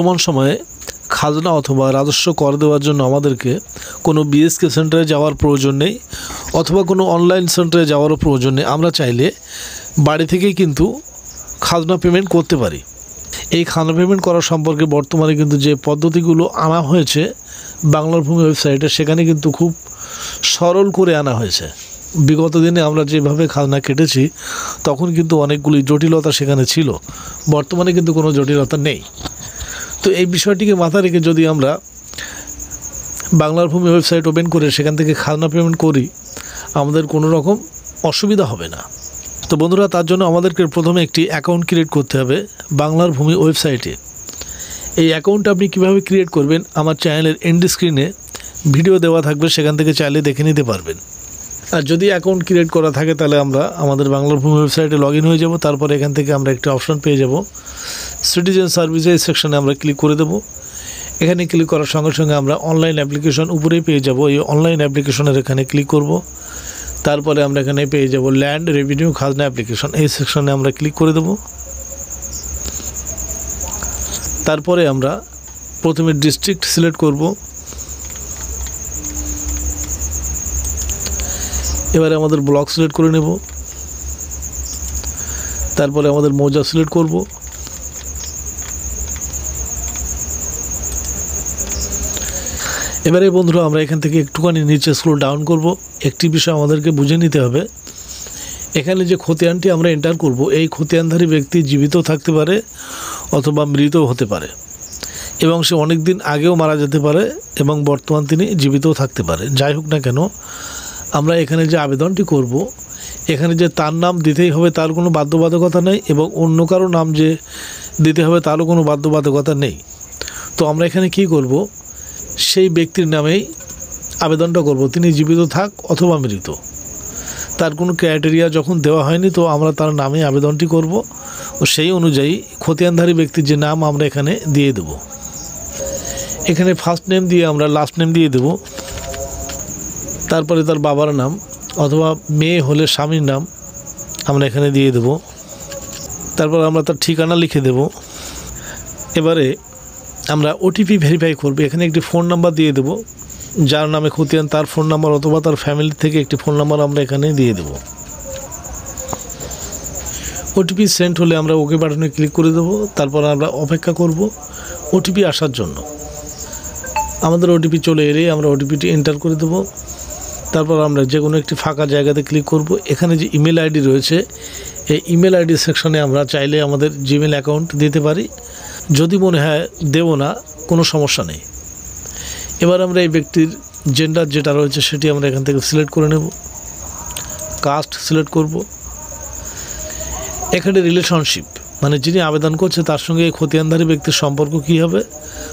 বর্তমান সময়ে খাজনা অথবা রাজস্ব কর দেওয়ার জন্য আমাদেরকে কোনো বিএসকে সেন্টারে যাওয়ার প্রয়োজন নেই অথবা কোনো অনলাইন সেন্টারে যাওয়ারও প্রয়োজন নেই। আমরা চাইলে বাড়ি থেকেই কিন্তু খাজনা পেমেন্ট করতে পারি। এই খাজনা পেমেন্ট করা সম্পর্কে বর্তমানে কিন্তু যে পদ্ধতিগুলো আনা হয়েছে বাংলার ভূমি ওয়েবসাইটে সেখানে কিন্তু খুব সরল করে আনা হয়েছে। বিগত দিনে আমরা যেভাবে খাজনা কেটেছি, তখন কিন্তু অনেকগুলি জটিলতা সেখানে ছিল। বর্তমানে কিন্তু কোনো জটিলতা নেই। তো এই বিষয়টিকে মাথায় রেখে যদি আমরা বাংলার ভূমি ওয়েবসাইট ওপেন করে সেখান থেকে খাজনা পেমেন্ট করি, আমাদের কোনো রকম অসুবিধা হবে না। তো বন্ধুরা, তার জন্য আমাদেরকে প্রথমে একটি অ্যাকাউন্ট ক্রিয়েট করতে হবে বাংলার ভূমি ওয়েবসাইটে। এই অ্যাকাউন্ট আপনি কীভাবে ক্রিয়েট করবেন, আমার চ্যানেলের এন্ড স্ক্রিনে ভিডিও দেওয়া থাকবে, সেখান থেকে চাইলে দেখে নিতে পারবেন। আর যদি অ্যাকাউন্ট ক্রিয়েট করা থাকে, তাহলে আমরা আমাদের বাংলার ভূমি ওয়েবসাইটে লগ হয়ে যাব, তারপরে এখান থেকে আমরা একটি অপশন পেয়ে যাব। সিটিজেন সার্ভিস এই সেকশনে আমরা ক্লিক করে দেবো। এখানে ক্লিক করার সঙ্গে সঙ্গে আমরা অনলাইন অ্যাপ্লিকেশন উপরেই পেয়ে যাব। এই অনলাইন অ্যাপ্লিকেশনের এখানে ক্লিক করব। তারপরে আমরা এখানে পেয়ে যাব ল্যান্ড রেভিনিউ খাজনা অ্যাপ্লিকেশন এই সেকশনে আমরা ক্লিক করে দেব। তারপরে আমরা প্রথমে ডিস্ট্রিক্ট সিলেক্ট করব। এবারে আমাদের ব্লক সিলেক্ট করে নেব। তারপরে আমাদের মৌজা সিলেক্ট করব। এবারে বন্ধুরা, আমরা এখান থেকে একটুখানি নিচে স্ক্রোল ডাউন করব। একটি বিষয় আমাদেরকে বুঝে নিতে হবে। এখানে যে খতিয়ানটি আমরা এন্টার করব, এই খতিয়ানধারী ব্যক্তি জীবিত থাকতে পারে অথবা মৃতও হতে পারে এবং সে অনেক দিন আগেও মারা যেতে পারে এবং বর্তমান তিনি জীবিতও থাকতে পারে। যাই হোক না কেন, আমরা এখানে যে আবেদনটি করব, এখানে যে তার নাম দিতেই হবে তার কোনো বাধ্যবাধকতা নেই এবং অন্য কারও নাম যে দিতে হবে তারও কোনো বাধ্যবাধকতা নেই। তো আমরা এখানে কি করব সেই ব্যক্তির নামেই আবেদনটা করব। তিনি জীবিত থাক অথবা মৃত। তার কোনো ক্রাইটেরিয়া যখন দেওয়া হয়নি, তো আমরা তার নামে আবেদনটি করব ও সেই অনুযায়ী খতিয়ানধারী ব্যক্তির যে নাম আমরা এখানে দিয়ে দেব। এখানে ফার্স্ট নেম দিয়ে আমরা লাস্ট নেম দিয়ে দেব। তারপরে তার বাবার নাম অথবা মেয়ে হলে স্বামীর নাম আমরা এখানে দিয়ে দেব। তারপর আমরা তার ঠিকানা লিখে দেব। এবারে আমরা ওটিপি ভেরিফাই করব। এখানে একটি ফোন নাম্বার দিয়ে দেব। যার নামে খতিয়ান তার ফোন নাম্বার অথবা তার ফ্যামিলি থেকে একটি ফোন নাম্বার আমরা এখানে দিয়ে দেব। ওটিপি সেন্ড হলে আমরা ওকে বাটনে ক্লিক করে দেবো। তারপর আমরা অপেক্ষা করব ওটিপি আসার জন্য। আমাদের ওটিপি চলে এলেই আমরা ওটিপিটি এন্টার করে দেবো। তারপর আমরা যে কোনো একটি ফাঁকা জায়গাতে ক্লিক করব। এখানে যে ইমেল আইডি রয়েছে, এই ইমেল আইডি সেকশনে আমরা চাইলে আমাদের জিমেল অ্যাকাউন্ট দিতে পারি। যদি মনে হয় দেব না, কোনো সমস্যা নেই। এবার আমরা এই ব্যক্তির জেন্ডার যেটা রয়েছে সেটি আমরা এখান থেকে সিলেক্ট করে নেব। কাস্ট সিলেক্ট করব। এখানে রিলেশনশিপ মানে যিনি আবেদন করছে তার সঙ্গে এই খতিয়ানধারী ব্যক্তির সম্পর্ক কী হবে,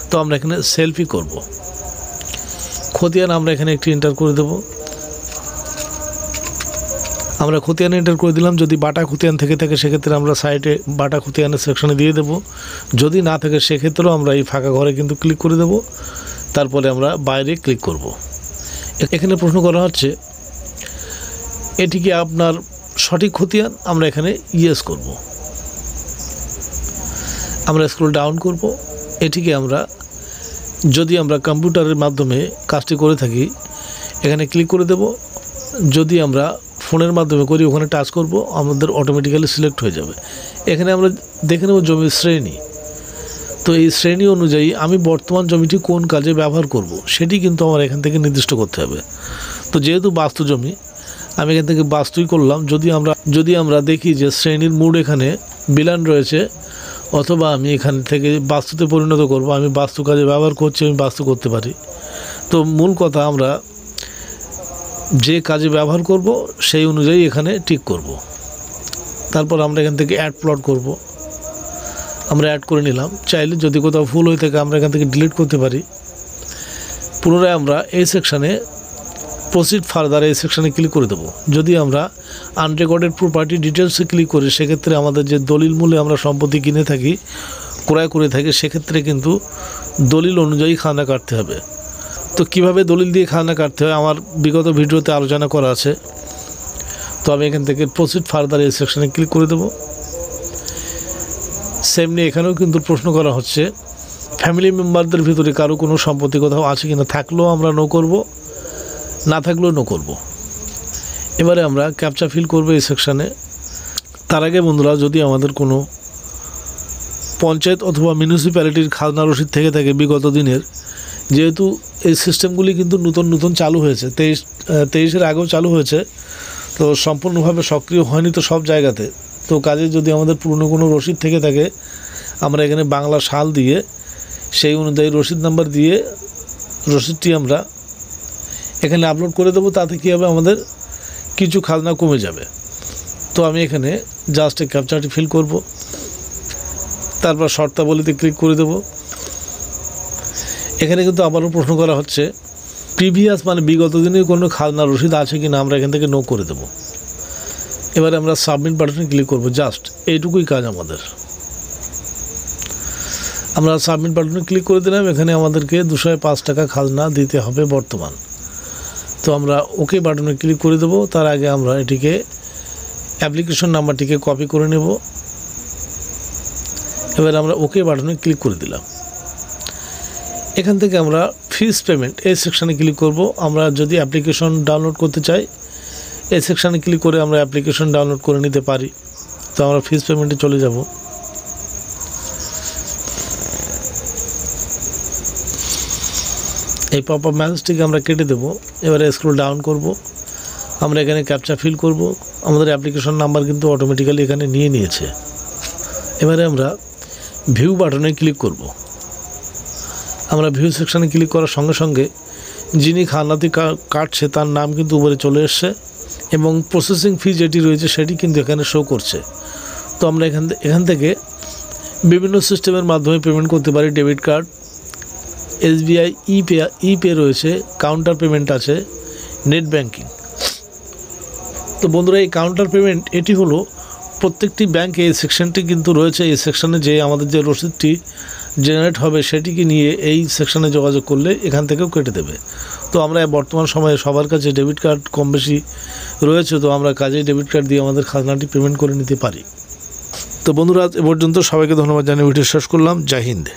তো আমরা এখানে সেলফি করব। খতিয়ান আমরা এখানে একটি এন্টার করে দেব। আমরা খতিয়ান এন্টার করে দিলাম। যদি বাটা খতিয়ান থেকে থাকে, সেক্ষেত্রে আমরা সাইডে বাটা খতিয়ানের সেকশনে দিয়ে দেব। যদি না থাকে, সেক্ষেত্রেও আমরা এই ফাঁকা ঘরে কিন্তু ক্লিক করে দেব। তারপরে আমরা বাইরে ক্লিক করব। এখানে প্রশ্ন করা হচ্ছে, এটি কি আপনার সঠিক খতিয়ান আমরা এখানে ইয়েস করব। আমরা স্ক্রল ডাউন করব। এটিকে আমরা, যদি আমরা কম্পিউটারের মাধ্যমে কাজটি করে থাকি, এখানে ক্লিক করে দেব। যদি আমরা ফোনের মাধ্যমে করি, ওখানে টাচ করব, আমাদের অটোমেটিক্যালি সিলেক্ট হয়ে যাবে। এখানে আমরা দেখে নেব জমির শ্রেণি। তো এই শ্রেণি অনুযায়ী আমি বর্তমান জমিটি কোন কাজে ব্যবহার করব, সেটি কিন্তু আমার এখান থেকে নির্দিষ্ট করতে হবে। তো যেহেতু বাস্তু জমি, আমি এখান থেকে বাস্তুই করলাম, যদি আমরা যদি আমরা দেখি যে শ্রেণির মুড এখানে বিলান রয়েছে, অথবা আমি এখান থেকে বাস্তুতে পরিণত করব, আমি বাস্তু কাজে ব্যবহার করছি, আমি বাস্তু করতে পারি। তো মূল কথা আমরা যে কাজে ব্যবহার করব, সেই অনুযায়ী এখানে ঠিক করব। তারপর আমরা এখান থেকে অ্যাড প্লট করব। আমরা অ্যাড করে নিলাম। চাইলে যদি কোথাও ভুল হয়ে থাকে, আমরা এখান থেকে ডিলিট করতে পারি। পুনরায় আমরা এই সেকশানে প্রসিড ফার্দার এই সেকশানে ক্লিক করে দেবো। যদি আমরা আনরেকর্ডেড প্রপার্টি ডিটেলসে ক্লিক করি, সেক্ষেত্রে আমাদের যে দলিল মূল্যে আমরা সম্পত্তি কিনে থাকি, ক্রয় করে থাকি, সেক্ষেত্রে কিন্তু দলিল অনুযায়ী খানা কাটতে হবে। তো কীভাবে দলিল দিয়ে খাজনা কাটতে হয়? আমার বিগত ভিডিওতে আলোচনা করা আছে। তো আমি এখান থেকে প্রসিড ফার্দার এই সেকশানে ক্লিক করে দেবো। সেমনি এখানেও কিন্তু প্রশ্ন করা হচ্ছে ফ্যামিলি মেম্বারদের ভিতরে কারও কোনো সম্পত্তি কোথাও আছে কিনা থাকলেও আমরা নো করব, না থাকলেও নো করব। এবারে আমরা ক্যাপচা ফিল করব এই সেকশানে তার আগে বন্ধুরা, যদি আমাদের কোনো পঞ্চায়েত অথবা মিউনিসিপ্যালিটির খাজনা রসিদ থেকে থাকে বিগত দিনের যেহেতু এই সিস্টেমগুলি কিন্তু নতুন নতুন চালু হয়েছে, তেইশ তেইশের আগেও চালু হয়েছে, তো সম্পূর্ণভাবে সক্রিয় হয়নি তো সব জায়গাতে। তো কাজে যদি আমাদের পুরনো কোনো রসিদ থেকে থাকে, আমরা এখানে বাংলা সাল দিয়ে সেই অনুযায়ী রসিদ নাম্বার দিয়ে রসিদটি আমরা এখানে আপলোড করে দেবো, তাতে কী হবে আমাদের কিছু খাজনা কমে যাবে। তো আমি এখানে জাস্ট এই ক্যাপচারটি ফিল করব, তারপর শর্তাবলীতে ক্লিক করে দেব। এখানে কিন্তু আবারও প্রশ্ন করা হচ্ছে প্রিভিয়াস মানে বিগত দিনে কোনো খাজনা রসিদ আছে কি না আমরা এখান থেকে নো করে দেব। এবারে আমরা সাবমিট বাটনে ক্লিক করব জাস্ট এইটুকুই কাজ আমাদের। আমরা সাবমিট বাটনে ক্লিক করে দিলাম, এখানে আমাদেরকে দুশো পাঁচ টাকা খাজনা দিতে হবে বর্তমান। তো আমরা ওকে বাটনে ক্লিক করে দেবো, তার আগে আমরা এটিকে অ্যাপ্লিকেশন নাম্বারটিকে কপি করে নেব। এবার আমরা ওকে বাটনে ক্লিক করে দিলাম। এখান থেকে আমরা ফিস পেমেন্ট এই সেকশানে ক্লিক করব। আমরা যদি অ্যাপ্লিকেশন ডাউনলোড করতে চাই, এই সেকশানে ক্লিক করে আমরা অ্যাপ্লিকেশন ডাউনলোড করে নিতে পারি। তো আমরা ফিস পেমেন্টে চলে যাব। এই পপ আপ ম্যাসেজটিকে আমরা কেটে দেবো। এবারে স্ক্রল ডাউন করব। আমরা এখানে ক্যাপচা ফিল করব। আমাদের অ্যাপ্লিকেশন নাম্বার কিন্তু অটোমেটিক্যালি এখানে নিয়ে নিয়েছে। এবারে আমরা ভিউ বাটনে ক্লিক করব। আমরা ভিউ সেকশানে ক্লিক করার সঙ্গে সঙ্গে যিনি খানাতি কাটছে তার নাম কিন্তু উপরে চলে এসছে এবং প্রসেসিং ফি যেটি রয়েছে সেটি কিন্তু এখানে শো করছে। তো আমরা এখান এখান থেকে বিভিন্ন সিস্টেমের মাধ্যমে পেমেন্ট করতে পারি debit card SBI e pay e pay রয়েছে কাউন্টার পেমেন্ট আছে নেট ব্যাংকিং তো বন্ধুরা, এই কাউন্টার পেমেন্ট এটি হলো প্রত্যেকটি ব্যাংকে এই সেকশনটি কিন্তু রয়েছে। এই সেকশনে যে আমাদের যে রসিদটি জেনারেট হবে সেটিকে নিয়ে এই সেকশনে যোগাযোগ করলে এখান থেকেও কেটে দেবে। তো আমরা বর্তমান সময়ে সবার কাছে ডেবিট কার্ড কম বেশি রয়েছে, তো আমরা কাজেই ডেবিট কার্ড দিয়ে আমাদের খাজনাটি পেমেন্ট করে নিতে পারি। তো বন্ধুরা, এ পর্যন্ত সবাইকে ধন্যবাদ জানিয়ে ভিডিও শেষ করলাম। জয় হিন্দ।